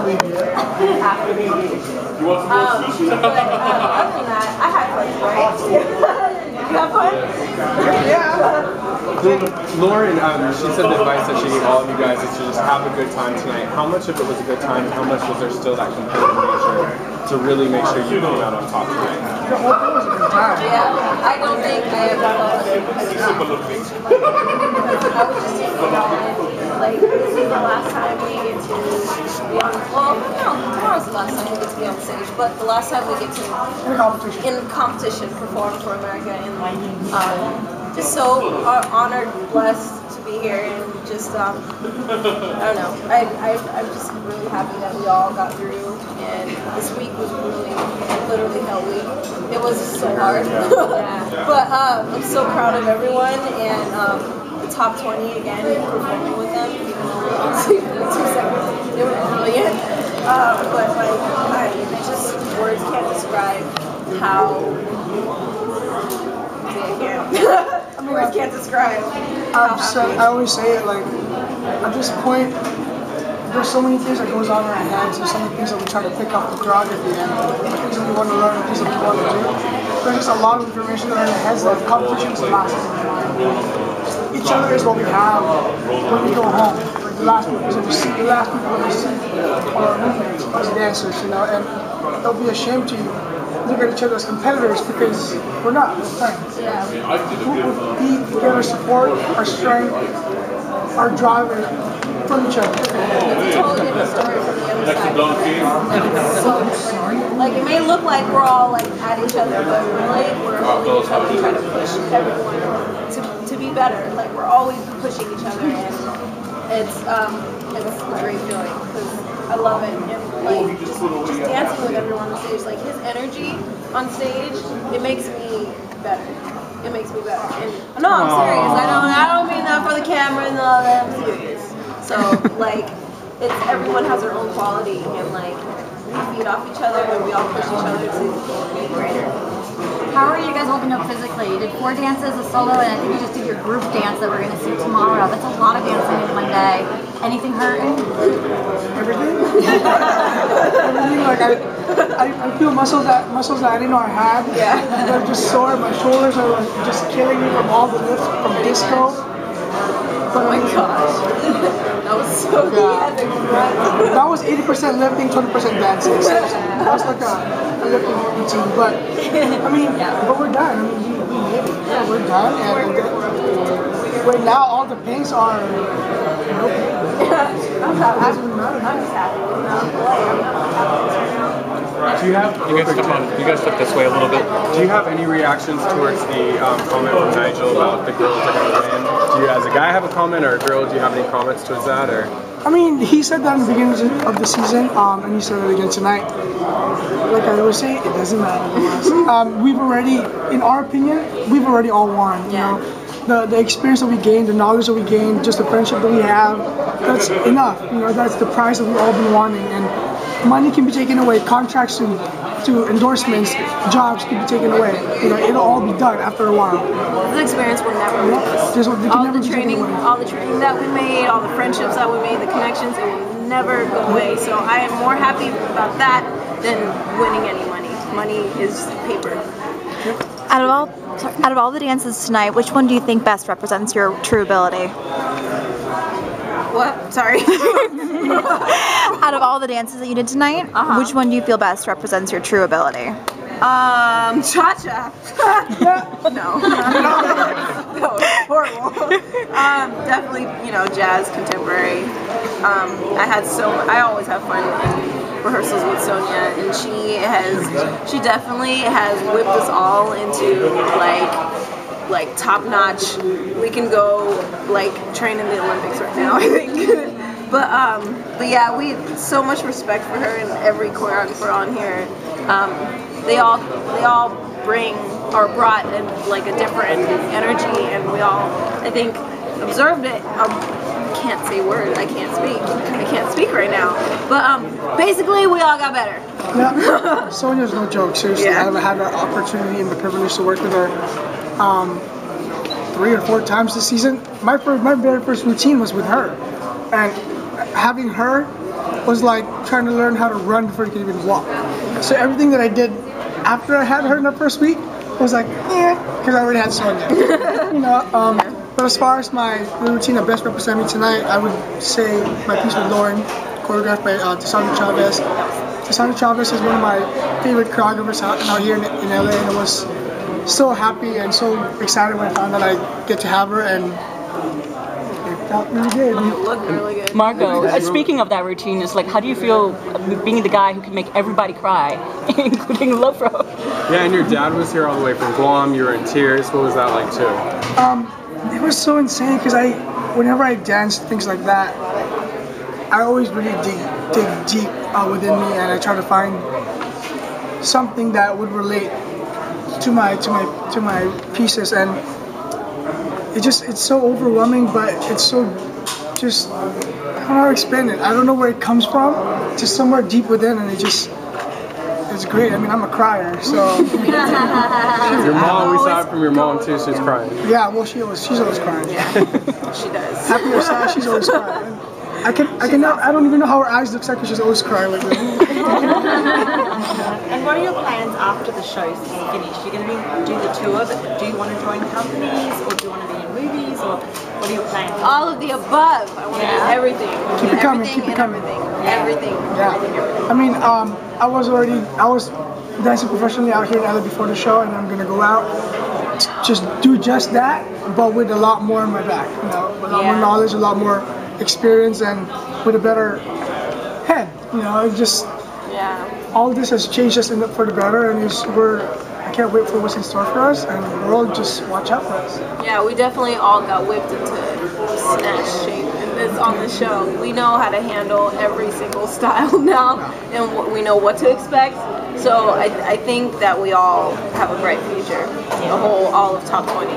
After the You want some more Um, sushi? but uh, other than that, I had fun, right? you have fun? Yeah. Lauren, um, she said the advice that she gave all of you guys is to just have a good time tonight. How much of it was a good time, and how much was there still that competitive nature to really make sure you came out on top tonight? The whole thing was a good time. Yeah, I don't think I ever felt I was just taking it all in. Like, this is the last time we get to be on, well, no, tomorrow's the last time we get to be on stage, but the last time we get to In competition. in competition perform for America and um, just so uh, honored, blessed be here and just um, I don't know. I, I I'm just really happy that we all got through and this week was really literally hell week. It was so hard, but uh, I'm so proud of everyone and um, the top 20 again performing with them. Even though we only for two seconds, they were brilliant. Uh, but like I just words can't describe how See, I can't. I mean, words can't describe. I've um, said, happy- I always say it like, at this point, there's so many things that goes on in our heads and so many things that we try to pick up the choreography and things that we want to learn and things that we want to do. There's just a lot of information in our heads that competition is the last thing we want. Each other is what we have when we go home. Like the last people that we see, the last people that we see are our movements, as dancers, you know, and it'll be a shame to look at each other as competitors because we're not, we're friends. Yeah. We we get our support, our strength, our drive from each other. It's a totally different story from the other side. So, like, it may look like we're all like at each other, but really, we're holding each other trying to push everyone to, to be better. Like, we're always pushing each other, and it's um, it's a great feeling because I love it. And like, just, just dancing with everyone on stage, like his energy on stage, it makes me better. It makes me better. And no, I'm serious. I don't. I don't mean that for the camera and all that. I'm serious. So like, it's everyone has their own quality, and like we feed off each other, and we all push each other to be greater. How are you guys holding up physically? You did four dances, a solo, and I think you just did your group dance that we're going to see tomorrow. That's a lot of dancing in one day. Anything hurting? Everything. Everything. Like I, I, I feel muscles that muscles that I didn't know I had. Yeah. They're just sore. My shoulders are like just killing me from all the lifts from disco. But Oh my um, gosh, that was so Yeah. epic. Right? That was 80% lifting, 20% dancing. So that was like a, a lifting routine. But I mean, but we're done. I mean, we, we it. Yeah, we're done. And right now, all the pains are no. I'm, happy. I'm. You I'm not. Do you have You guys step on. You guys step this way a little bit. Do you have any reactions towards the um, comment from Nigel about the girls are going to win? Do you, as a guy, have a comment, or a girl, do you have any comments towards that, or? I mean, he said that in the beginning of the season, um, and he said it again tonight. Like I always say, it doesn't matter. Um, we've already, in our opinion, we've already all won. You Yeah. know, the the experience that we gained, the knowledge that we gained, just the friendship that we have, that's enough. You know, that's the prize that we've all been wanting. And money can be taken away, contracts to to endorsements, jobs can be taken away. You know, it'll all be done after a while. This experience will never lose. There's, all the training, all the training that we made, all the friendships that we made, the connections, it will never go away. So I am more happy about that than winning any money. Money is paper. Out of all out of all the dances tonight, which one do you think best represents your true ability? What? Sorry. Out of all the dances that you did tonight, Uh-huh. which one do you feel best represents your true ability? Um, cha cha. no. no, horrible. Um, definitely, you know, jazz, contemporary. Um, I had so I always have fun rehearsals with Sonya, and she has, she definitely has whipped us all into like, like top notch. We can go like train in the Olympics right now, I think. But um, but yeah, we so much respect for her and every choreographer on here. Um, they all they all bring or brought in like a different energy, and we all I think observed it. Um, can't say words. I can't speak. I can't speak right now. But um, basically, we all got better. Yeah, Sonya's no joke. Seriously, Yeah. I've had the opportunity and the privilege to work with her um, three or four times this season. My first, my very first routine was with her, and having her was like trying to learn how to run before you could even walk. So everything that I did after I had her in the first week was like, yeah, because I already had Sonya. you know, um, but as far as my routine that best represent me tonight, I would say my piece with Lauren, choreographed by uh, Tessandra Chavez. Tessandra Chavez is one of my favorite choreographers out, out here in, in LA, and I was so happy and so excited when I found that I get to have her, and it felt really good. Look really good. Marko, uh, speaking of that routine, it's like, how do you feel uh, being the guy who can make everybody cry, including Lofro? Yeah, and your dad was here all the way from Guam. You were in tears. What was that like too? Um, it was so insane because I, whenever I danced things like that, I always really dig, dig deep uh, within me, and I try to find something that would relate to my to my to my pieces, and it just it's so overwhelming, but it's so just I don't know how to explain it. I don't know where it comes from, just somewhere deep within, and it just it's great. I mean, I'm a crier, so Your mom, we saw it from your mom too. She's crying. yeah. Well, she always she's always crying. Yeah, She does. happy or sad, she's always crying. I can, I can, now. I don't even know how her eyes look like because she's always crying like this. And what are your plans after the show's finished? You're going to be do the tour, but do you want to join companies or do you want to be in movies or what are your plans? All of the above. I want to do everything. Keep it coming, keep it coming. Everything. Everything. Yeah. I mean, um, I was already, I was dancing professionally out here in LA before the show, and I'm gonna go out, just do just that, but with a lot more in my back. You know, a lot more knowledge, a lot more experience, and with a better head. You know, it just Yeah. all this has changed us in the, for the better, and it's, we're. I can't wait for what's in store for us, and we're all just watch out for us. Yeah, we definitely all got whipped into snatch shape in this on the show. We know how to handle every single style now, and we know what to expect. So I, I think that we all have a bright future. The whole, all of top 20.